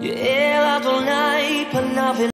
Yeah.